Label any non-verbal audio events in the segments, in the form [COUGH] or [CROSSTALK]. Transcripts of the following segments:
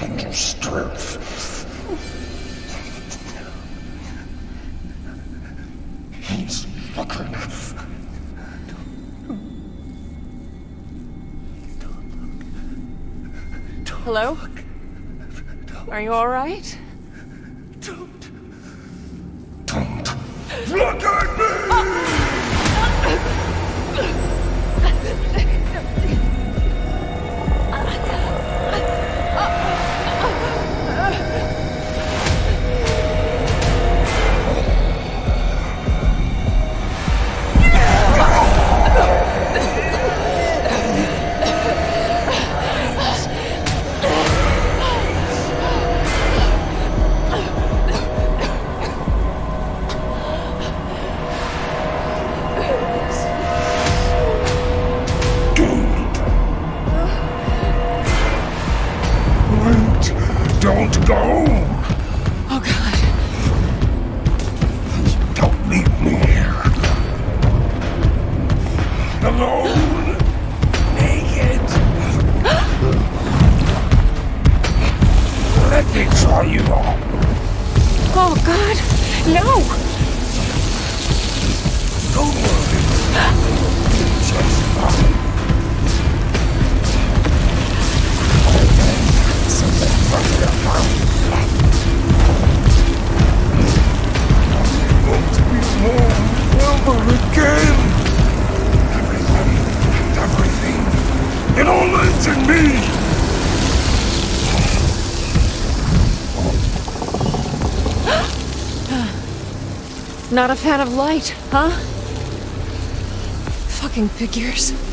and your strength. He's looking. Hello? Are you all right? Don't. Don't. Look at Not a fan of light, huh? Fucking figures.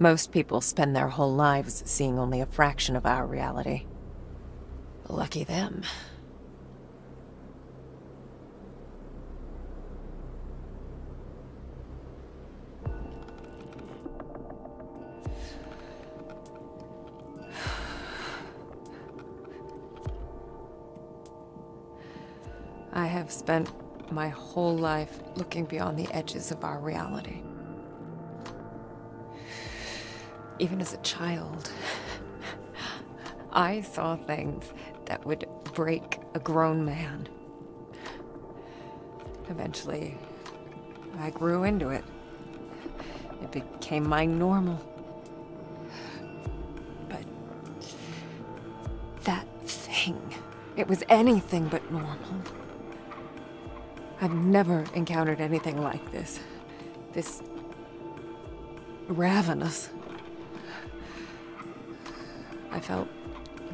Most people spend their whole lives seeing only a fraction of our reality. Lucky them. I have spent my whole life looking beyond the edges of our reality. Even as a child, I saw things that would break a grown man. Eventually, I grew into it. It became my normal. But that thing, it was anything but normal. I've never encountered anything like this. This ravenous. I felt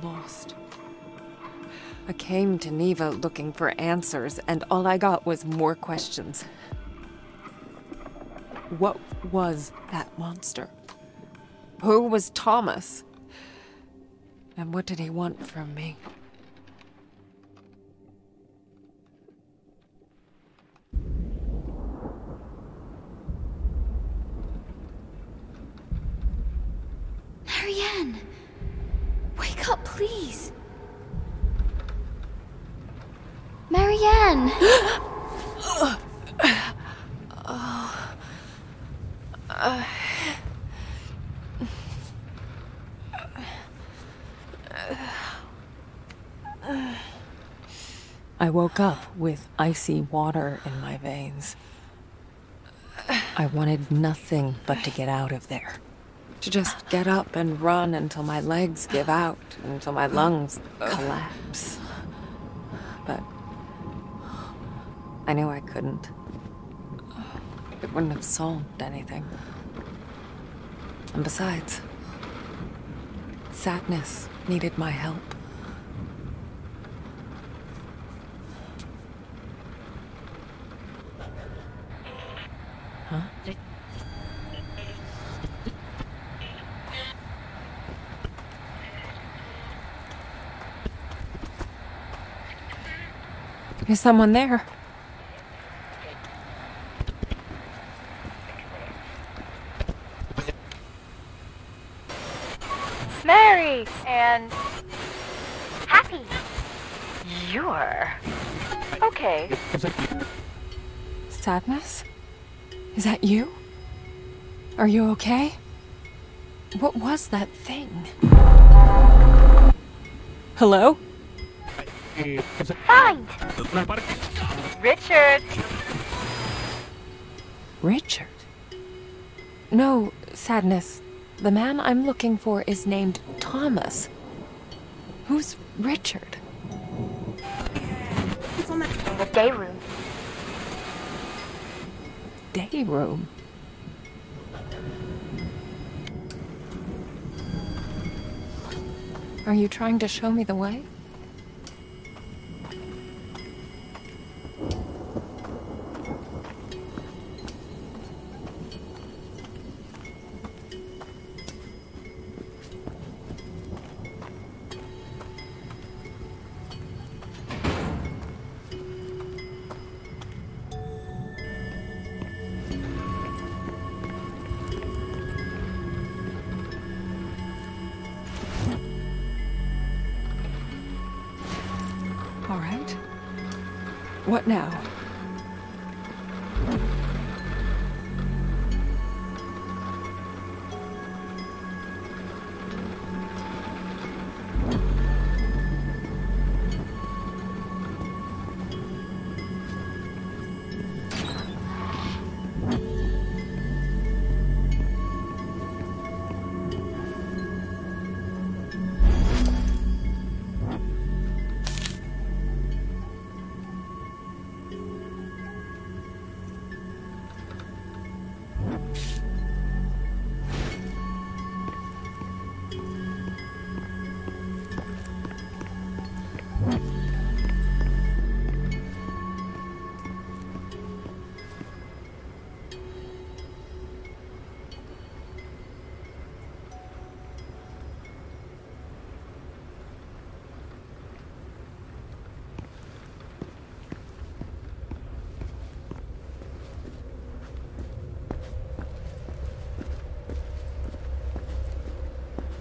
lost. I came to Niwa looking for answers, and all I got was more questions. What was that monster? Who was Thomas? And what did he want from me? Woke up with icy water in my veins. I wanted nothing but to get out of there. To just get up and run until my legs give out, until my lungs collapse. But I knew I couldn't. It wouldn't have solved anything. And besides, sadness needed my help. Huh? Is someone there? Are you okay? What was that thing? Hello? Fine. Richard. Richard? No, Sadness. The man I'm looking for is named Thomas. Who's Richard? In the day room. Day room. Are you trying to show me the way?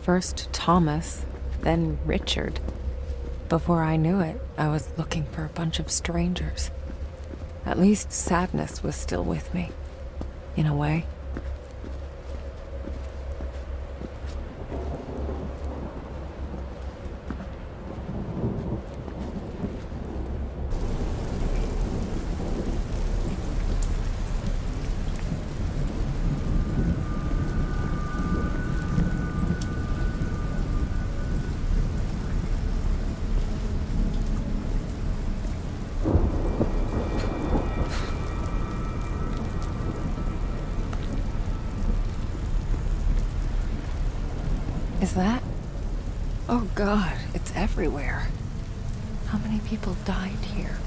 First Thomas, then Richard. Before I knew it, I was looking for a bunch of strangers. At least sadness was still with me. In a way. Is that? Oh god, it's everywhere. How many people died here?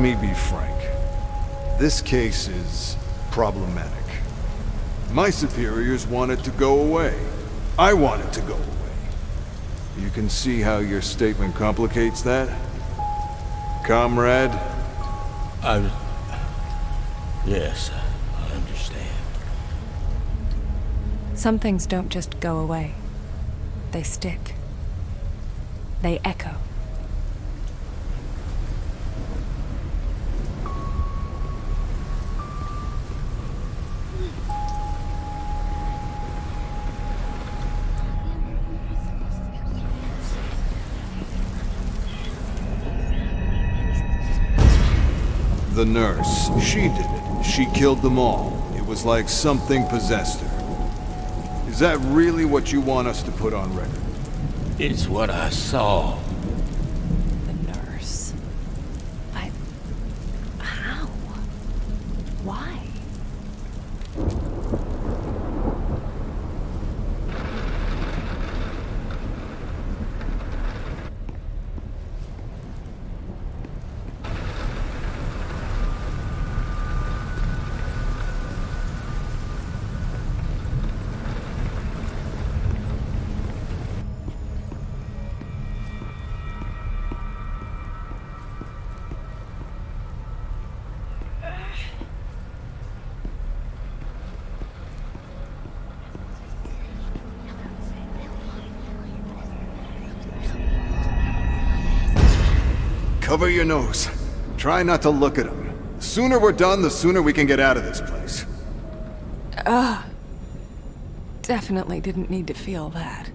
Me be frank. This case is problematic. My superiors want it to go away. I want it to go away. You can see how your statement complicates that? Comrade? I... Yes, I understand. Some things don't just go away. They stick. They echo. The nurse. She did it. She killed them all. It was like something possessed her. Is that really what you want us to put on record? It's what I saw. The nurse. I. How? Why? Cover your nose. Try not to look at him. The sooner we're done, the sooner we can get out of this place. Definitely didn't need to feel that.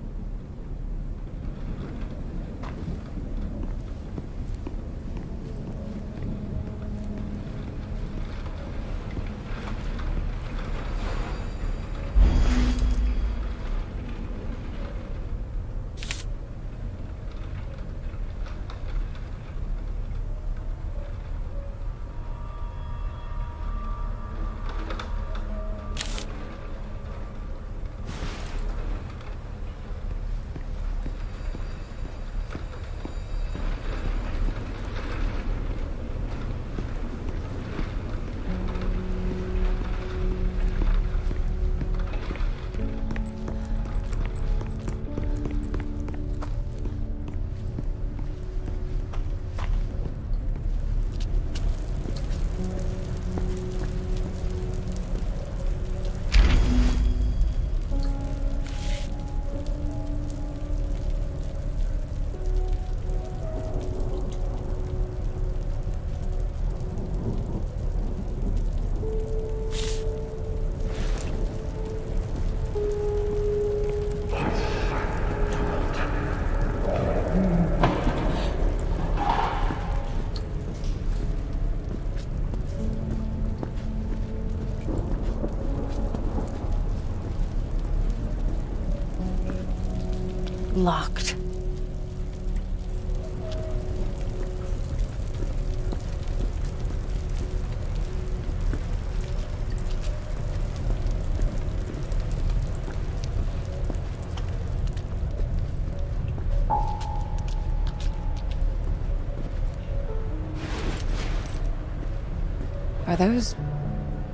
Are those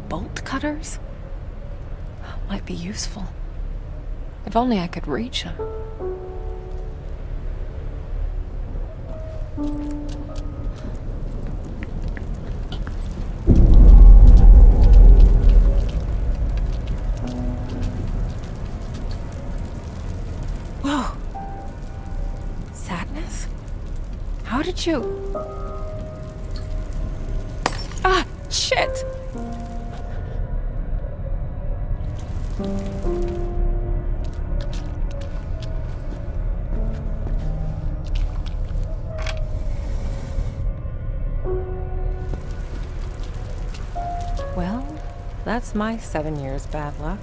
bolt cutters? Might be useful. If only I could reach them. Whoa. Sadness? How did you... shit! Well, that's my seven years bad luck.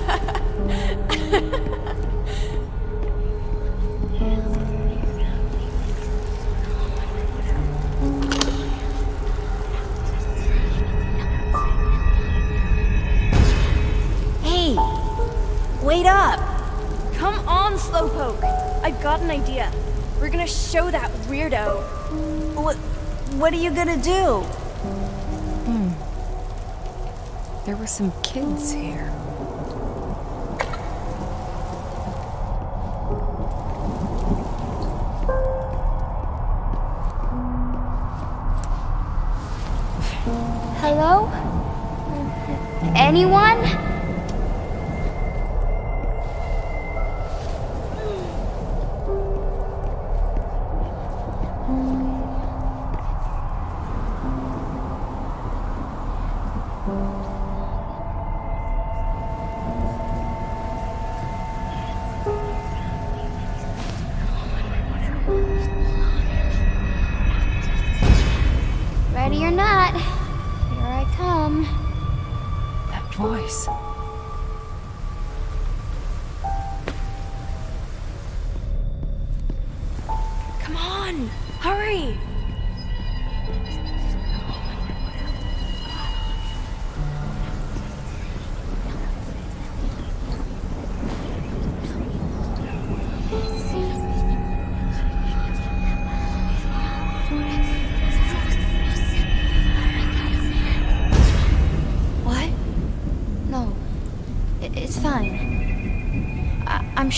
[LAUGHS] What, what are you gonna do? Hmm. There were some kids here.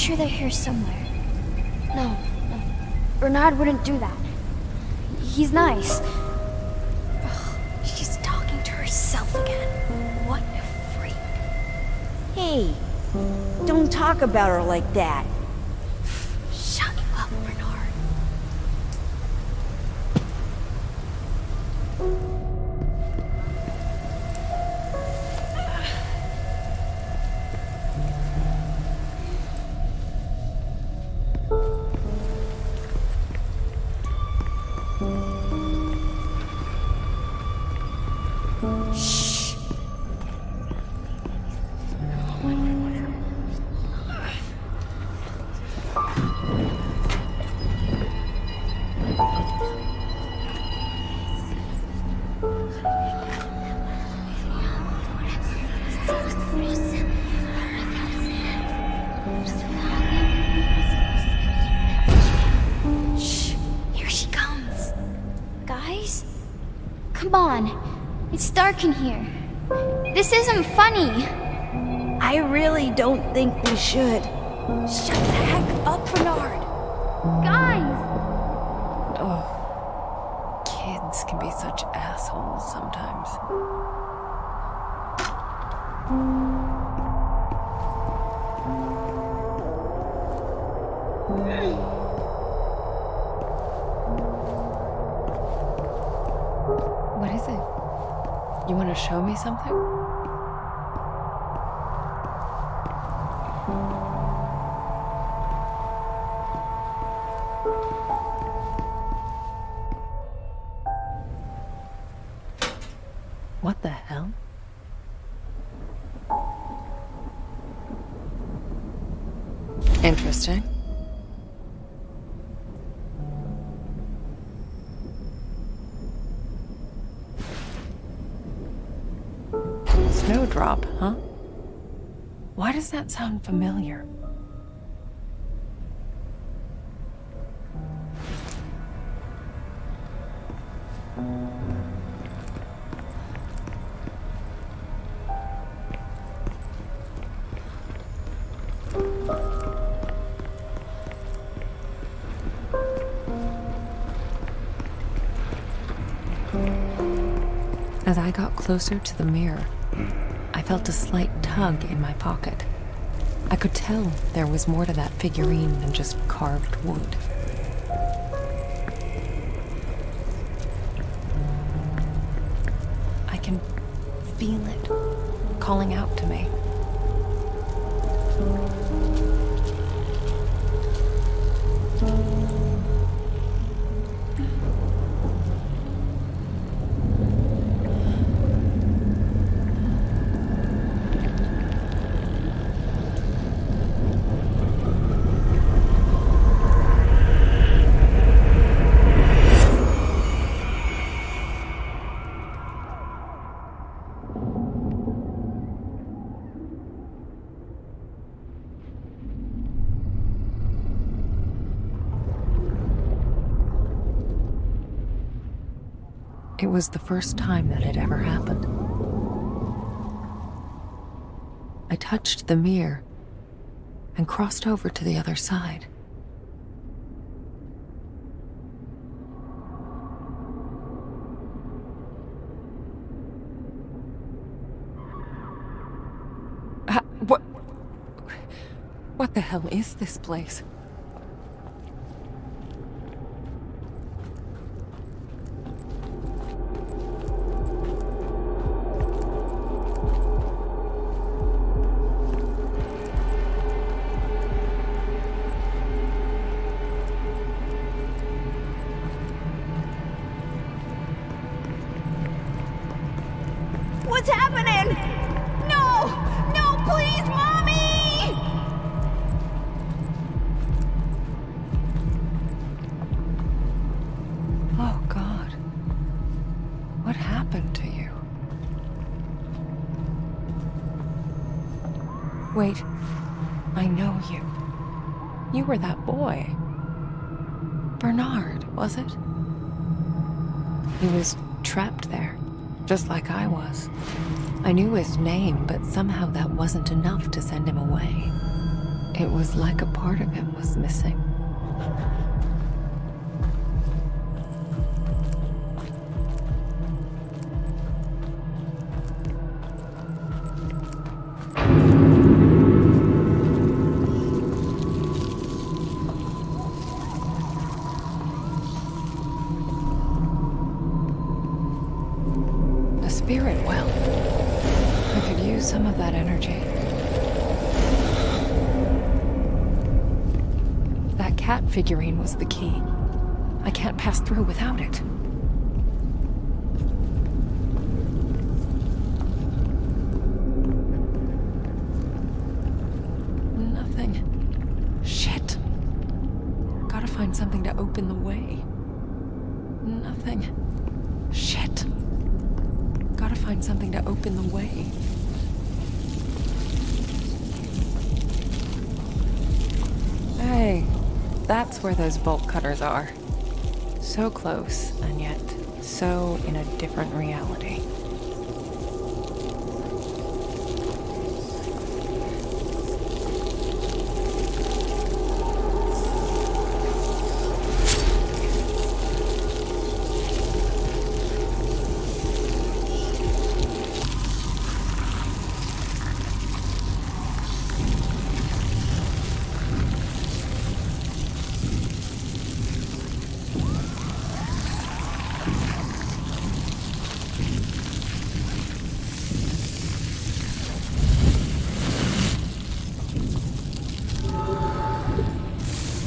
Sure they're here somewhere. No, no. Bernard wouldn't do that. He's nice. Ugh, she's talking to herself again. What a freak. Hey! Don't talk about her like that. Come on. It's dark in here. This isn't funny. I really don't think we should. Shut the heck up, Bernard! Guys! Oh. Kids can be such assholes sometimes. show me something? What the hell? Interesting. Snowdrop, huh? Why does that sound familiar? As I got closer to the mirror, felt a slight tug in my pocket. I could tell there was more to that figurine than just carved wood. It was the first time that had ever happened. I touched the mirror and crossed over to the other side. What? What the hell is this place? Was it? He was trapped there, just like I was. I knew his name, but somehow that wasn't enough to send him away. It was like a part of him was missing. Spirit well. I could use some of that energy. That cat figurine was the key. I can't pass through without it. Nothing. Shit. Gotta find something to open the way. Nothing. Shit. Gotta find something to open the way. Hey, that's where those bolt cutters are. So close, and yet so in a different reality.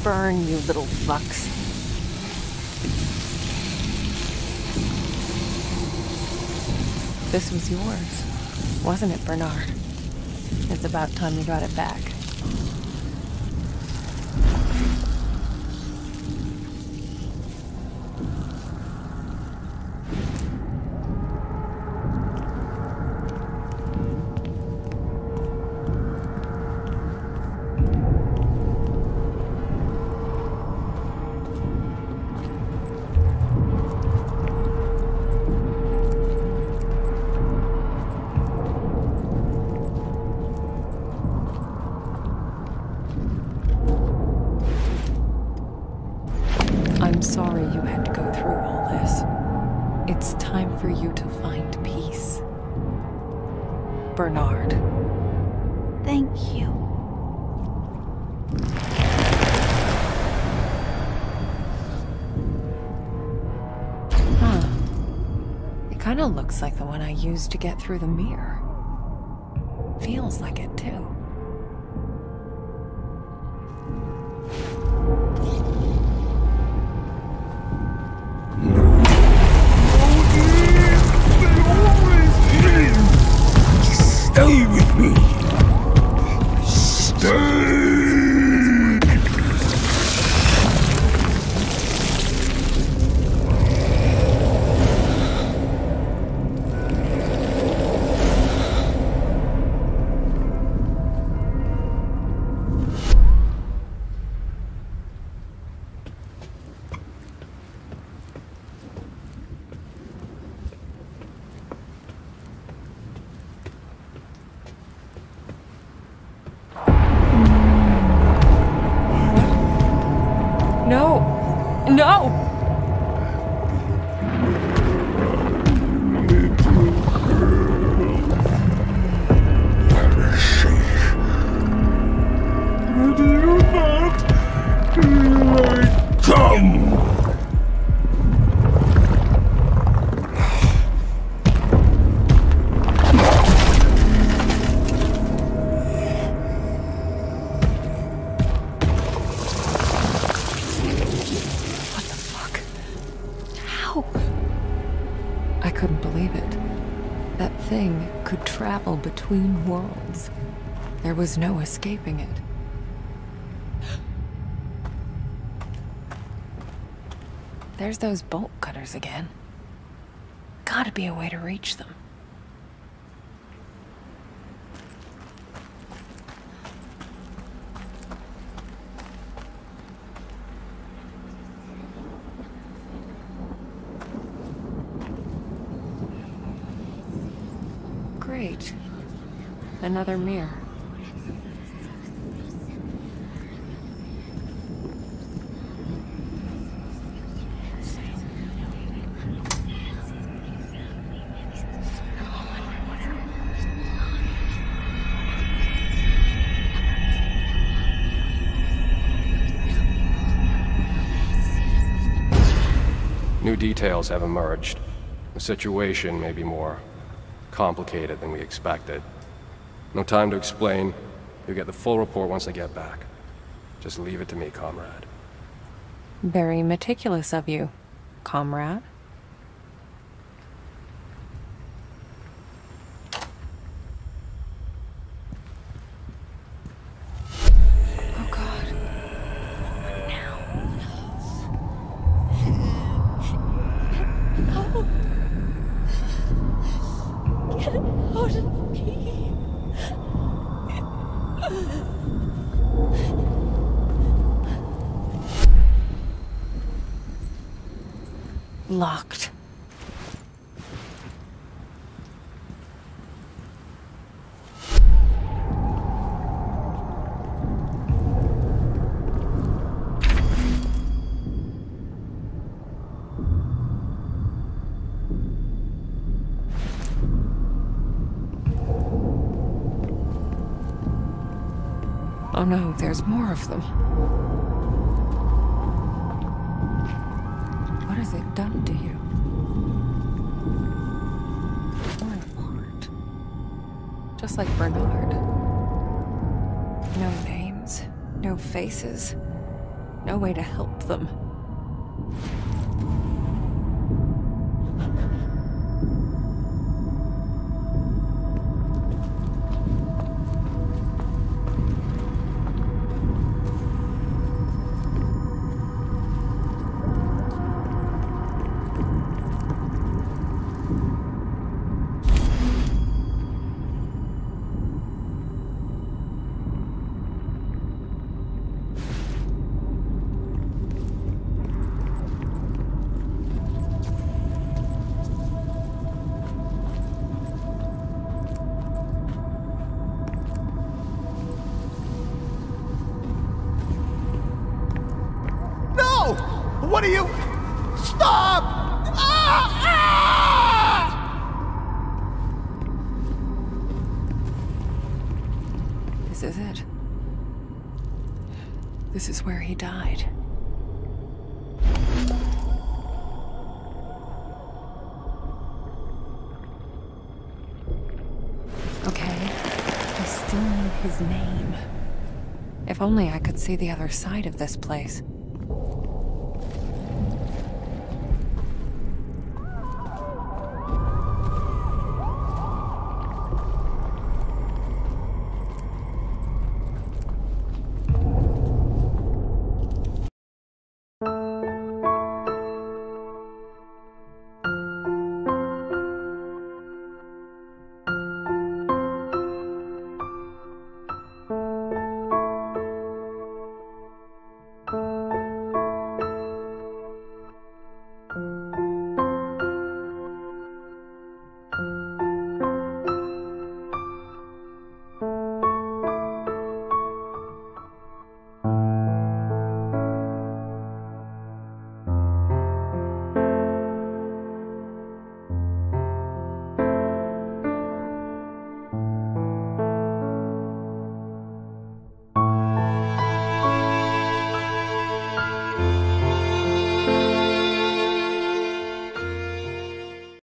Burn, you little fucks. This was yours, wasn't it, Bernard? It's about time you got it back. I'm sorry you had to go through all this. It's time for you to find peace. Bernard. Thank you. Huh. It kinda looks like the one I used to get through the mirror. Feels like it, too. Between worlds. There was no escaping it. There's those bolt cutters again. Gotta be a way to reach them. Great. Another mirror. New details have emerged. The situation may be more complicated than we expected. No time to explain. You'll get the full report once I get back. Just leave it to me, comrade. Very meticulous of you, comrade. Oh Locked. Oh no, there's more of them. Has it done to you? Torn apart. Just like Bernard. No names, no faces, no way to help them. Where he died. Okay, I still need his name. If only I could see the other side of this place.